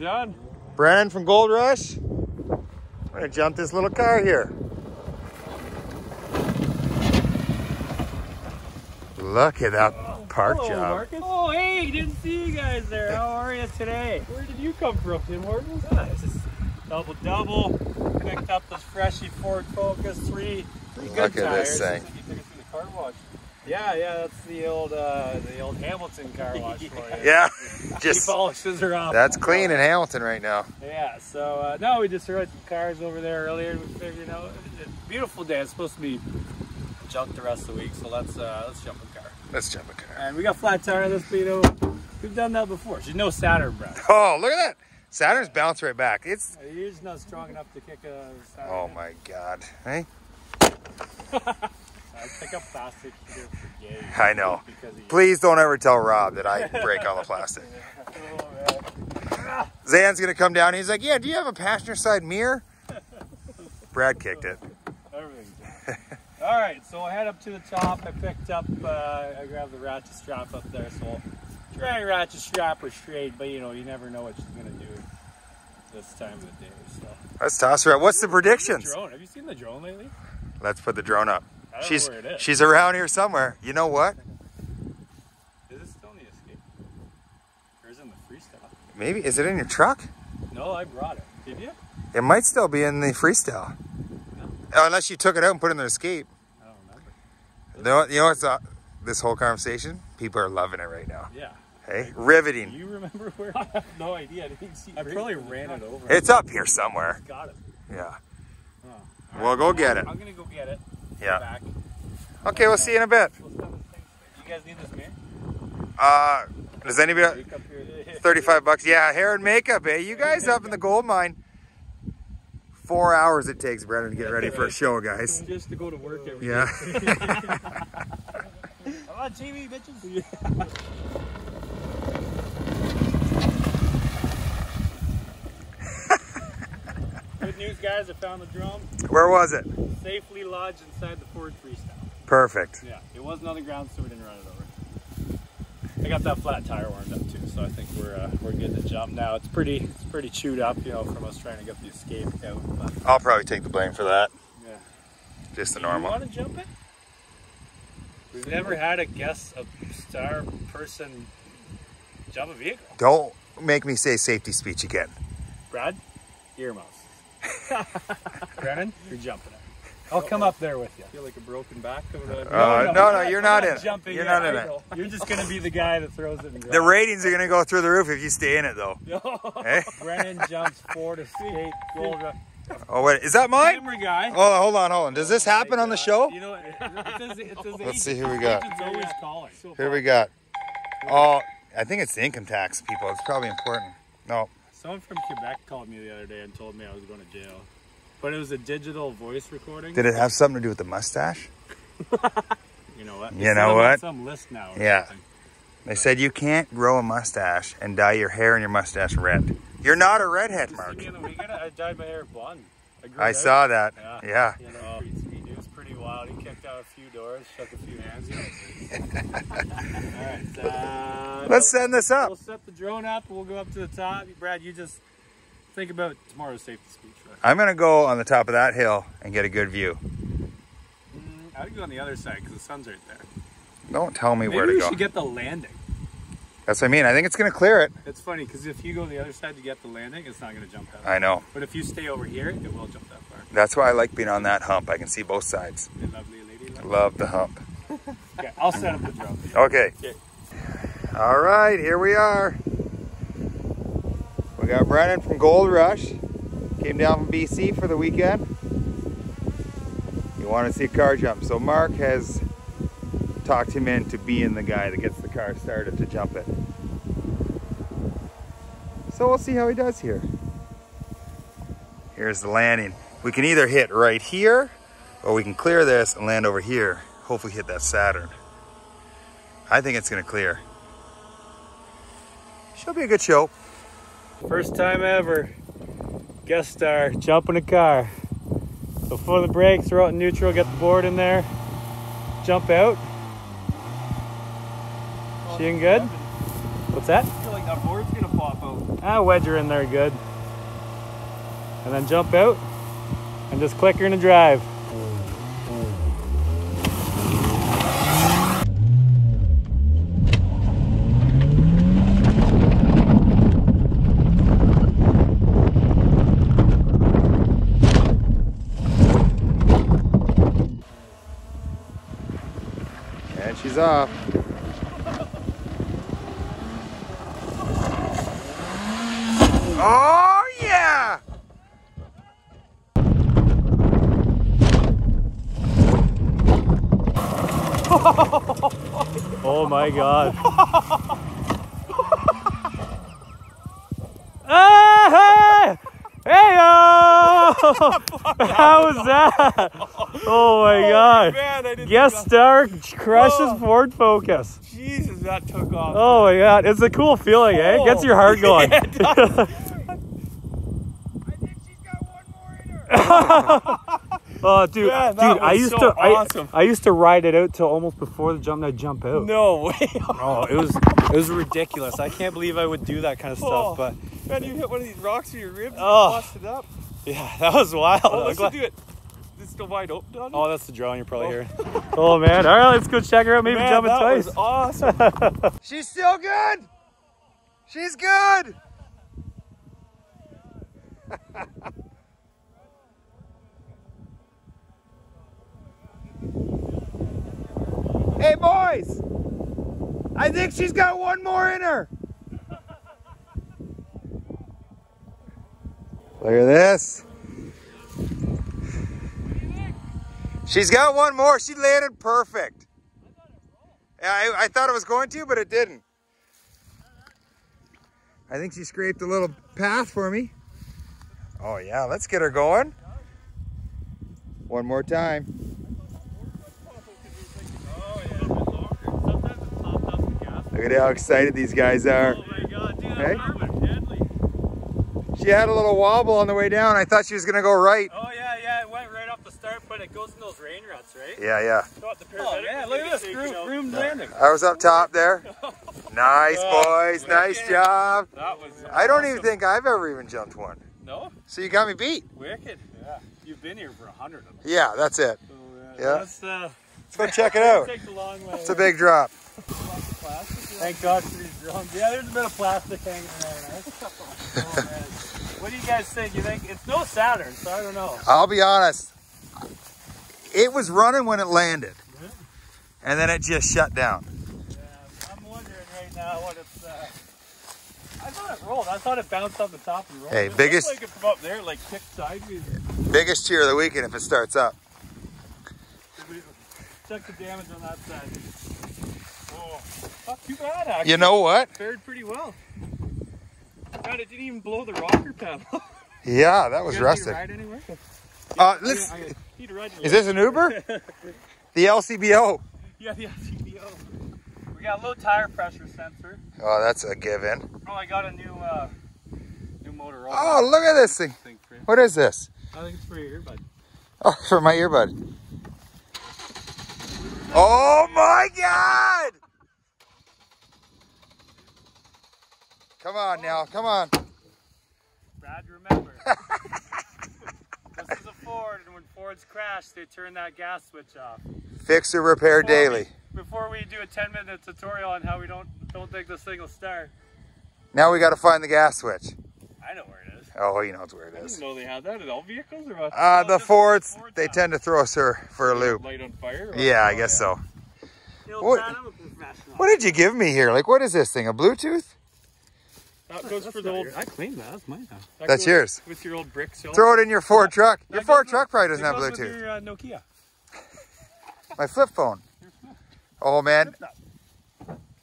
Let's done. Brennan from Gold Rush. I'm gonna jump this little car here. Look at that park Hello, job. Marcus. Oh, hey, didn't see you guys there. How are you today? Where did you come from, Tim Hortons? Ah, double double. Picked up this freshy Ford Focus, three, three good Look at tires. this thing. Looks like you took it through the car wash. Yeah, yeah, that's the old, uh, the old Hamilton car wash for you. Yeah, just polishes are off. that's clean in Hamilton right now. Yeah, so uh, no, we just rode some cars over there earlier. We figured, you know, beautiful day. It's supposed to be junk the rest of the week, so let's uh, let's jump a car. Let's jump a car. And we got flat tire on this, you we've done that before. She's no Saturn, bro. Oh, look at that. Saturn's bounced right back. It's You're just not strong enough to kick a Saturn. oh my god. Hey, I pick up plastic here for. I know. Because of you. Please don't ever tell Rob that I break all the plastic. Zan's gonna come down. He's like, "Yeah, do you have a passenger side mirror?" Brad kicked it. All right, so I head up to the top. I picked up, uh, I grabbed the ratchet strap up there. So we'll try ratchet strap her straight, but you know, you never know what she's gonna do this time of the day. So Let's toss her out. What's the predictions? drone. Have you seen the drone lately? Let's put the drone up. I don't She's know where it is. she's around here somewhere. You know what? Is it still in the escape? Or is it in the freestyle? Maybe is it in your truck? No, I brought it. Did you? It might still be in the freestyle. Oh, unless you took it out and put it in the escape. I don't remember. You know, what- you know what's uh, this whole conversation? People are loving it right now. Yeah. Hey, Do riveting. you remember where? I have no idea. I didn't see. I probably ran it over. It's up here somewhere. Got it. Yeah. We'll go get it. I'm gonna go get it. Yeah. Okay, we'll see you in a bit. We'll send this thing. You guys need this mirror? Uh, does anybody? Wake up here. 35 bucks. Yeah, hair and makeup, eh? You guys up in the gold mine. Four hours it takes Brennan to get ready for a show, guys. Just to go to work every day. Yeah. Come on, TV, bitches. news, guys. I found the drone Where was it? safely lodged inside the Ford Freestyle. Perfect. Yeah, it wasn't on the ground, so we didn't run it over. I got that flat tire warmed up too, so I think we're uh, we're good to jump now. It's pretty it's pretty chewed up, you know, from us trying to get the escape out. But I'll probably take the blame for that. yeah, Just the you normal. want to jump it? We've never had a guest, a star person, jump a vehicle. Don't make me say safety speech again. Brad, earmuffs. Brennan, you're jumping it. I'll come up there with you. I feel like a broken back coming out. Uh, no, no, you're not in it. Jumping You're not in it. You're just gonna be the guy that throws it. The ratings are gonna go through the roof if you stay in it, though. Eh? Brennan jumps Ford Escape Gold Rush. Oh wait, is that mine? Camera guy. Oh, hold on, hold on. Does this happen on the show? You know, it, it it says Let's see who we got. Agent's always calling. Here we got. Oh, I think it's the income tax people. It's probably important. No, Someone from Quebec called me the other day and told me I was going to jail. But it was a digital voice recording. did it have something to do with the mustache? You know what? You They know what? Some list now. Yeah. something. They said you can't grow a mustache and dye your hair and your mustache red. You're not a redhead, Mark. See me on the weekend, I dyed my hair blonde. grew I saw that. Yeah. Yeah. You know, pretty sweet. It was pretty wild. He kicked out a few doors, shook a few hands. All right. Uh, Let's send this up. We'll set the drone up. We'll go up to the top. Brad, you just think about tomorrow's safety speech. Right? I'm gonna go on the top of that hill and get a good view. Mm, I would go on the other side because the sun's right there. Don't tell me Maybe where to go. Maybe we should get the landing. That's what I mean. I think it's gonna clear it. It's funny because if you go the other side to get the landing, it's not going to jump that. far. I know. But if you stay over here, it will jump that far. That's why I like being on that hump. I can see both sides. The lovely lady. Love the hump. Okay, I'll set up the drone. Okay. Okay. All right, here we are. We got Brennan from Gold Rush. Came down from BC for the weekend. He wanted to see a car jump. So Mark has talked him into being the guy that gets the car started to jump it. So we'll see how he does here. Here's the landing. We can either hit right here or we can clear this and land over here. Hopefully hit that Saturn. I think it's gonna clear. Should be a good show. First time ever. Guest star jumping a car. So for the brake, throw it in neutral, get the board in there, jump out. She in good? What's that? I feel like That board's gonna pop out. Ah, wedge her in there good. And then jump out and just click her in the drive. And she's off. Oh yeah! Oh my god. ah, hey! Hey How was that? Oh my god. Man, I didn't Guest star crushes Oh. Ford Focus. Jesus, that took off. Oh my god, it's a cool feeling, eh? It gets your heart going. Yeah, it does. Oh, dude, Man, that dude, I used so to, awesome. I, I used to ride it out till almost before the jump. I'd jump out. no way. Oh, it was, it was ridiculous. I can't believe I would do that kind of stuff. Oh. But Man, you hit one of these rocks with your ribs oh, and Oh. busted up. yeah, that was wild. Oh, let's glad- do it. It's still wide open on Oh, that's the drone you're probably oh. hearing. Oh man! All right, let's go check her out. Maybe Man, jump it that twice. was awesome. She's still good. She's good. hey boys, I think she's got one more in her. Look at this. She's got one more. She landed perfect. I, I thought it was going to, but it didn't. I think she scraped a little path for me. Oh yeah, let's get her going. One more time. Look at how excited these guys are. Oh my god, dude, Hey? She had a little wobble on the way down. I thought she was gonna go right. Oh yeah, yeah, it went right off the start, but it goes in those rain ruts, right? Yeah, yeah. Oh man, look at this take groom, groomed landing. I was up top there. Nice, Oh, boys. Nice wicked. job. That was. I don't even think I've ever even jumped one. No, So you got me beat. wicked. Yeah, you've been here for a hundred of them. Yeah, that's it. So, uh, Yeah. Let's uh, Let's go check it out. take the long way. It's a big drop. Thank God for these drones. Yeah, there's a bit of plastic hanging around. Oh, man. what do you guys think? You think it's no Saturn, so I don't know. I'll be honest. It was running when it landed. And then it just shut down. Yeah, I'm wondering right now what it's. Uh, I thought it rolled. I thought it bounced off the top and rolled. Hey, It biggest like it from up there, like kicked sideways. biggest cheer of the weekend if it starts up. Check the damage on that side. Not too bad actually. You know what? fared pretty well. God, it didn't even blow the rocker panel. Yeah, that was You guys need rustic. Uh, let's, I, I is this an Uber? The LCBO. Yeah, the LCBO. We got a low tire pressure sensor. Oh, that's a given. Oh, I got a new uh, new Motorola. Oh, look at this thing. thing. What is this? I think it's for your earbud. Oh, for my earbud. Oh my God! Come on now, come on. Brad, remember. this is a Ford, and when Fords crash, they turn that gas switch off. Fix or repair Before we- daily. Before we do a 10 minute tutorial on how we don't don't think this thing will start. Now we got to find the gas switch. I know where it is. Oh, he knows where it I is. didn't know they had that in all vehicles or what? Uh, the just Fords, Fords they have tend to throw us her for a loop. Light on fire? Yeah, I Oh, guess so. You know, What- Brad, I'm a professional. What did you give me here? Like, what is this thing? A Bluetooth? That goes for the old. I claimed that. That's mine now. that That's yours. With your old brick cell. Throw it in your Ford truck. Your That Ford truck with- probably doesn't have goes with Bluetooth. Your, uh, Nokia. My flip phone. Oh man,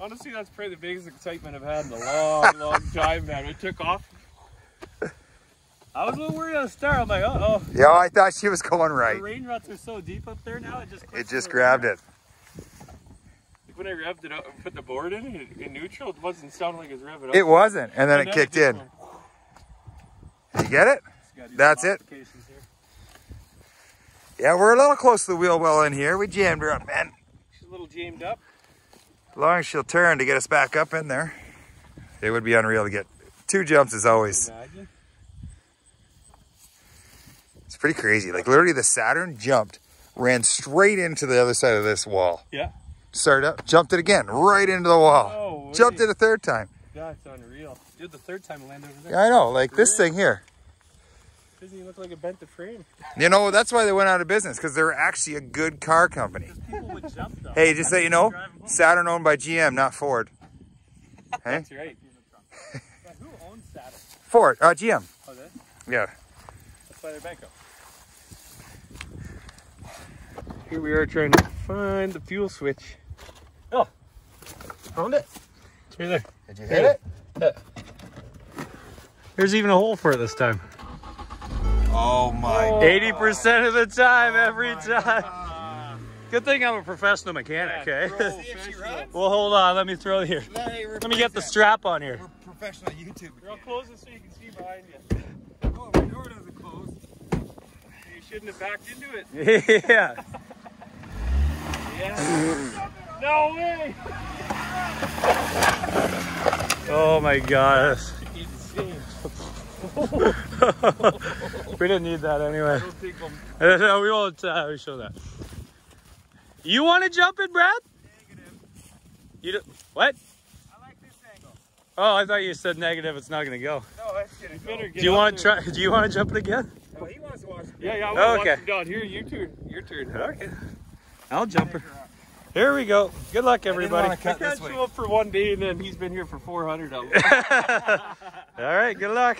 Honestly, that's probably the biggest excitement I've had in a long, long time, man. It took off. I was a little worried on the start. I'm like, uh oh. yeah, I thought she was going right. The right. rain ruts are so deep up there now. It just It just grabbed rain it. Like when I revved it up and put the board in, in, in neutral, it wasn't sounding like it was revving up. It wasn't, and then And it kicked in. went, Did you get it? Just That's it. here. Yeah, we're a little close to the wheel well in here. We jammed her up, man. She's a little jammed up. As long as she'll turn to get us back up in there. It would be unreal to get two jumps as always, Imagine. it's pretty crazy. Like literally the Saturn jumped, ran straight into the other side of this wall. Yeah. Started up, jumped it again, right into the wall. Oh, Jumped it a third time. That's unreal. Dude, the third time it landed over there. Yeah, I know. Like this thing here. Doesn't look like it bent the frame. You know, that's why they went out of business because they're actually a good car company. Jump. Hey, just so you know, Drive 'em home. Saturn owned by GM, not Ford. Hey, That's right. yeah, who owns Saturn? Ford, uh, GM. Oh, that? Yeah. That's why they're bankrupt. Here we are trying to find the fuel switch. Oh, found it. It's right there. Did you hit it? There's even a hole for it this time. Oh my. 80% of the time, oh every time. Good thing I'm a professional mechanic, eh? okay? well, hold on. Let me throw here. Let me get the strap on here. professional YouTube. I'll close it so you can see behind you. Oh, my door doesn't close. You shouldn't have backed into it. yeah. Yeah. No way. Oh my god. Insane. we didn't need that anyway. I don't think no, we won't uh, show that. You want to jump it, Brad? Negative. You do, what? I like this angle. Oh, I thought you said negative. It's not gonna go. No, that's gonna go. Do you want to try? Do you want to jump it again? Oh, he wants to watch. Yeah, yeah, I want to want Okay. to down here. Your turn. Your turn. Okay. I'll jump her. Here we go. Good luck, everybody. I can't show up for one day and then he's been here for 400 of them. All right. Good luck.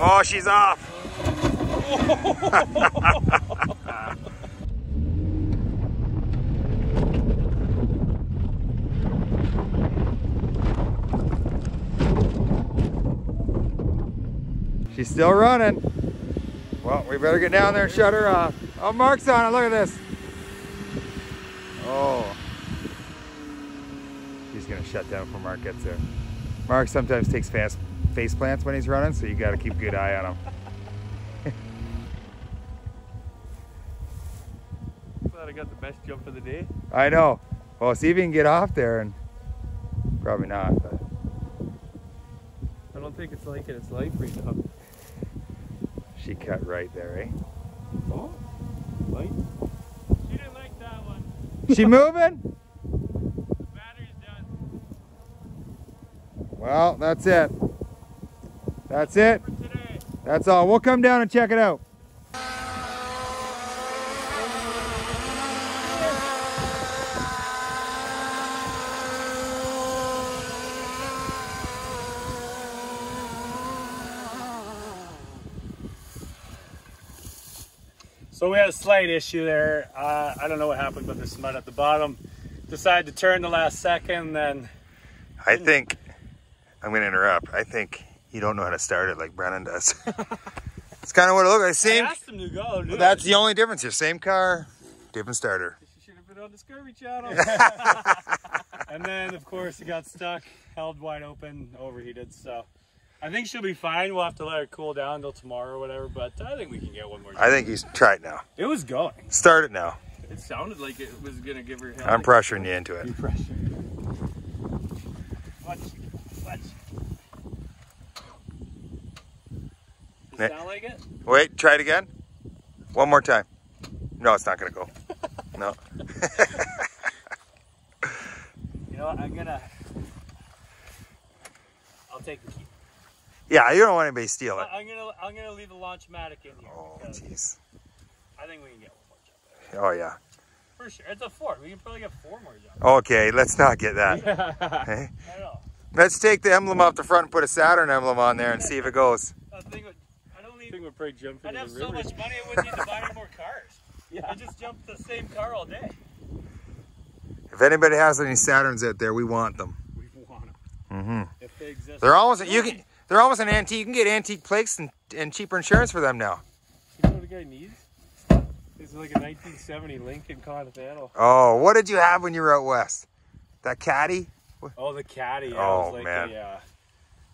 Oh, she's off. She's still running. Well, we better get down there and shut her off. Oh, Mark's on it. Look at this. Oh. He's going to shut down before Mark gets there. Mark sometimes takes fast face plants when he's running, so you got to keep a good eye on him. Glad I got the best jump of the day. I know. Well, see if you can get off there, and probably not. But I don't think it's like it. It's life right now. She cut right there, eh? Oh, light. She didn't like that one. She moving? Battery's done Well, that's it. That's it. That's all. We'll come down and check it out. So we had a slight issue there. Uh, I don't know what happened, but there's mud at the bottom. Decided to turn the last second, then I think, I'm going to interrupt. I think you don't know how to start it like Brennan does. it's kind of what it looks like. I Same. asked him to go. dude. That's the only difference here. Same car, different starter. She should have been on Scurvy channel. And then, of course, it got stuck, held wide open, overheated. So I think she'll be fine. We'll have to let her cool down until tomorrow or whatever. But I think we can get one more. I think he's try it now. it was going. Start it now. it sounded like it was gonna give her hell. I'm pressuring you into it. Watch. Watch. Does it sound like it? Wait, try it again. One more time. No, it's not going to go. No. You know what? I'm gonna. I'll take the key. Yeah, you don't want anybody to steal it. I'm gonna. I'm gonna leave the launch matic in here. Oh, jeez. I think we can get one more jump. Oh, yeah. For sure. It's a four. We can probably get four more jumps. Okay, let's not get that. I Hey, know. Let's take the emblem off the front and put a Saturn emblem on there and see if it goes. I think. it- I don't I think we'll probably jump I'd into have the so much money, I wouldn't need to buy any more cars. Yeah. I just jump the same car all day. If anybody has any Saturns out there, we want them. We want 'em. hmm If they exist. They're almost you can. They're almost an antique. You can get antique plates and, and cheaper insurance for them now. You know what the guy needs? It's like a 1970 Lincoln Continental. Oh, what did you have when you were out west? That caddy? Oh, the caddy. Yeah, Oh, it was like man. A, uh,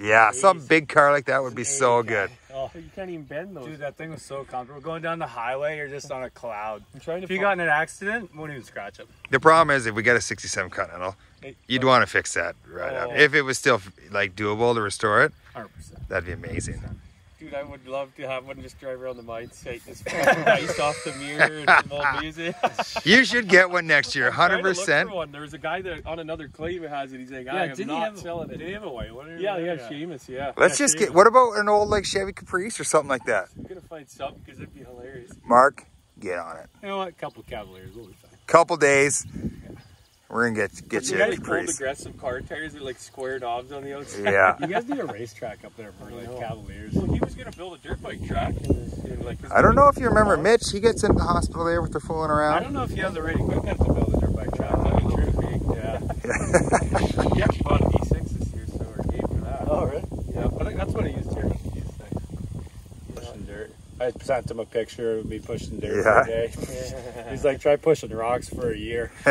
Yeah, some big car like that would be so Eighty good. Oh, You can't even bend those. dude, that thing was so comfortable. Going down the highway, you're just on a cloud. I'm trying to If you got in an accident, won't even scratch it. The problem is if we got a 67 Continental, you'd want to fix that right up. Oh. If it was still like doable to restore it, 100%. that'd be amazing. Dude, I would love to have one just drive around the mine site, just ice off the mirror and some old music. You should get one next year, I'm to look 100%. for one. There was a guy that on another claim that has it. He's like, I Yeah, am didn't he not have, selling did it. he have a white one? or Yeah, yeah. Seamus, yeah. Let's Yeah, just sure. get, what about an old like Chevy Caprice or something like that? I'm gonna find something because it'd be hilarious. Mark, get on it. You know what? A couple Cavaliers will be fine. Couple days, we're gonna get get You you guys old Caprice. aggressive car tires with like square knobs on the outside. Yeah. You guys need a racetrack up there for I like know. Cavaliers. Well, he was gonna build a dirt bike track. In this, in like I don't know if you remember Mitch. He gets in the hospital there with the fooling around. I don't know if you have the right equipment to build a dirt bike track. That'd be true. Yeah. Yeah, we bought a D6 this year, so we're game for that. Oh, really? Yeah, but I- that's what I used here. D6. Pushing dirt. I sent him a picture of me pushing dirt Yeah. for day. He's like, try pushing rocks for a year.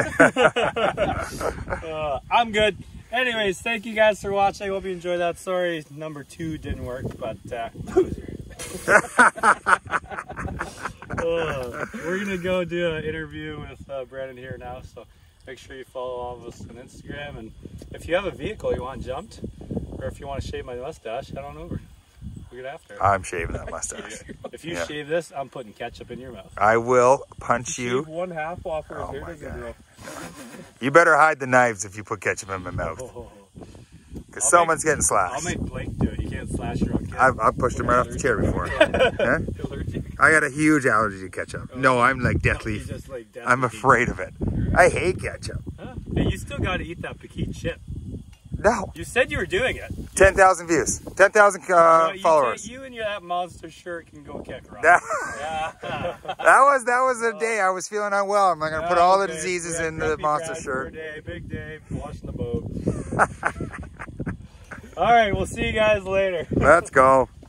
Uh, I'm good. Anyways, thank you guys for watching. I hope you enjoyed that. Sorry, number two didn't work, but uh, uh, we're gonna go do an interview with uh, Brennan here now. So make sure you follow all of us on Instagram. And if you have a vehicle you want jumped, or if you want to shave my mustache, head on over. We'll after. I'm shaving that mustache. If you Yeah. shave this, I'm putting ketchup in your mouth. I will punch you. one half off her Oh my God. You better hide the knives if you put ketchup in my mouth, Oh, because I'll someone's getting I'll slashed. make Blake do it. You can't slash your own kid. I've, I've pushed him right off the chair before. Huh? I got a huge allergy to ketchup. Oh. No, I'm like deathly. Just like I'm afraid of it. I hate ketchup. Huh? Hey, you still got to eat that Paqui chip. No. You said you were doing it. 10,000 views. 10,000 So uh, you followers. can- you and your that monster shirt can go kick rock. That, yeah. that was that was a day I was feeling unwell. I'm gonna put all the diseases Yeah, in the monster shirt. Day, big day, washing the boat. all right, we'll see you guys later. Let's go.